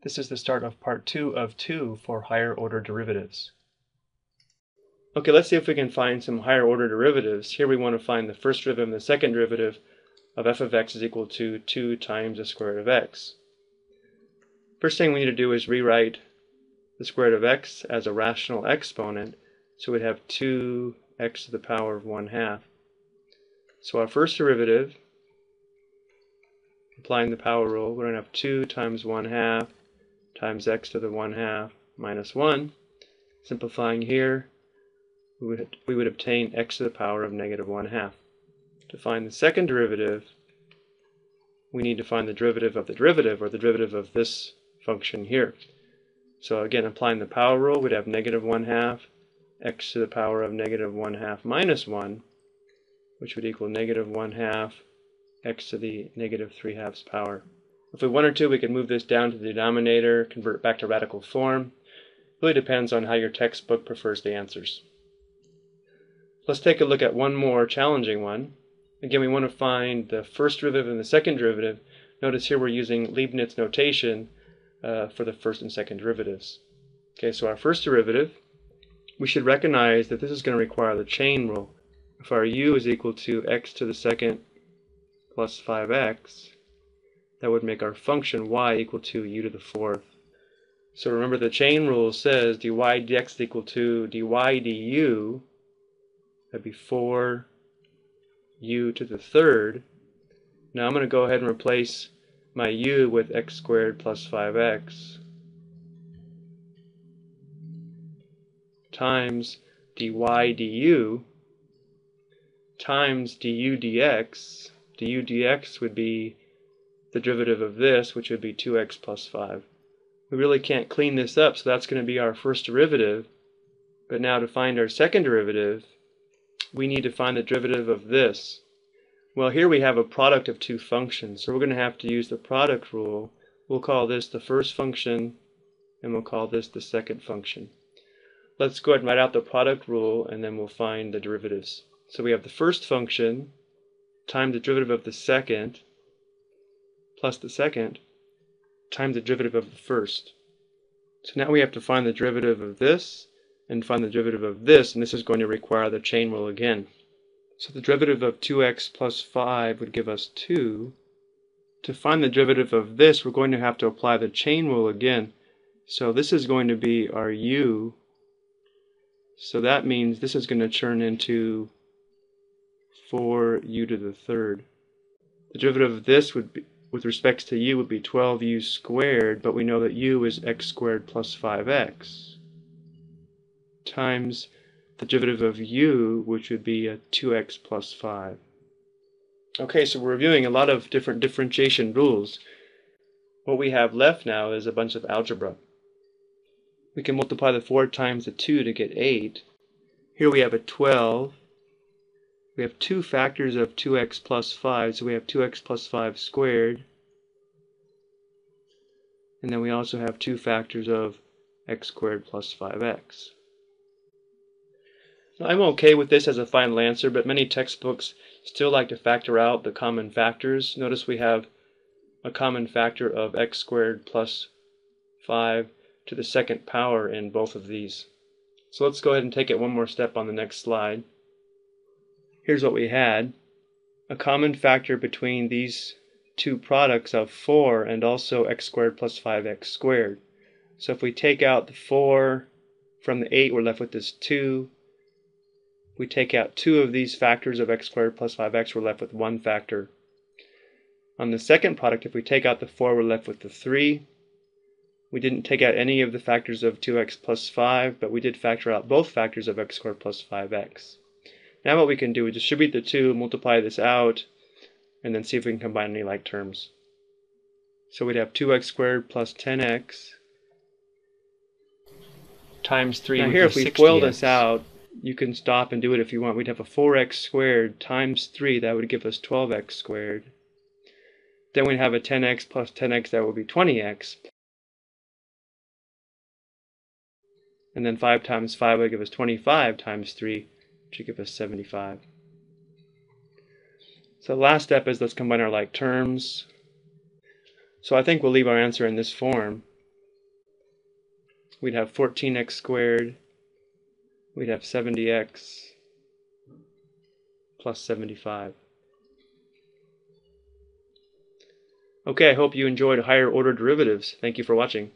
This is the start of part two of two for higher order derivatives. Okay, let's see if we can find some higher order derivatives. Here we want to find the first derivative and the second derivative of f of x is equal to 2 times the square root of x. First thing we need to do is rewrite the square root of x as a rational exponent. So we'd have 2x to the power of 1 half. So our first derivative, applying the power rule, we're going to have 2 times 1 half times x to the 1 half minus 1. Simplifying here, we would, we would obtain x to the power of negative 1 half. To find the second derivative, we need to find the derivative of the derivative, or the derivative of this function here. So again, applying the power rule, we'd have negative 1 half x to the power of negative 1 half minus 1, which would equal negative 1 half x to the negative 3 halves power. If we wanted to, we could move this down to the denominator, convert back to radical form. It really depends on how your textbook prefers the answers. Let's take a look at one more challenging one. Again, we want to find the first derivative and the second derivative. Notice here we're using Leibniz notation uh, for the first and second derivatives. Okay, so our first derivative, we should recognize that this is going to require the chain rule. If our u is equal to x to the second plus 5x, that would make our function y equal to u to the fourth. So remember the chain rule says dy dx is equal to dy du, that'd be 4 u to the third. Now I'm going to go ahead and replace my u with x squared plus 5x times dy du times du dx. du dx would be the derivative of this, which would be 2x plus 5. We really can't clean this up, so that's going to be our first derivative. But now to find our second derivative, we need to find the derivative of this. Well, here we have a product of two functions, so we're going to have to use the product rule. We'll call this the first function, and we'll call this the second function. Let's go ahead and write out the product rule, and then we'll find the derivatives. So we have the first function times the derivative of the second, plus the second times the derivative of the first. So now we have to find the derivative of this and find the derivative of this, and this is going to require the chain rule again. So the derivative of 2x plus 5 would give us 2. To find the derivative of this, we're going to have to apply the chain rule again. So this is going to be our u. So that means this is going to turn into 4u to the third. The derivative of this would be, with respect to u would be 12u squared, but we know that u is x squared plus 5x times the derivative of u, which would be a 2x plus 5. Okay, so we're reviewing a lot of different differentiation rules. What we have left now is a bunch of algebra. We can multiply the 4 times the 2 to get 8. Here we have a 12. We have two factors of 2x plus 5, so we have 2x plus 5 squared. And then we also have two factors of x squared plus 5x. Now, I'm okay with this as a final answer, but many textbooks still like to factor out the common factors. Notice we have a common factor of x squared plus 5 to the second power in both of these. So let's go ahead and take it one more step on the next slide. Here's what we had. A common factor between these two products of 4 and also x squared plus 5x squared. So if we take out the 4 from the 8, we're left with this 2. We take out two of these factors of x squared plus 5x, we're left with one factor. On the second product, if we take out the 4, we're left with the 3. We didn't take out any of the factors of 2x plus 5, but we did factor out both factors of x squared plus 5x. Now what we can do is distribute the 2, multiply this out, and then see if we can combine any like terms. So we'd have 2x squared plus 10x times 3 Now here, if we 60x. FOIL this out, you can stop and do it if you want. We'd have a 4x squared times 3, that would give us 12x squared. Then we'd have a 10x plus 10x, that would be 20x. And then 5 times 5 would give us 25 times 3, should give us 75. So the last step is let's combine our like terms. So I think we'll leave our answer in this form. We'd have 14x squared. We'd have 70x plus 75. Okay, I hope you enjoyed higher order derivatives. Thank you for watching.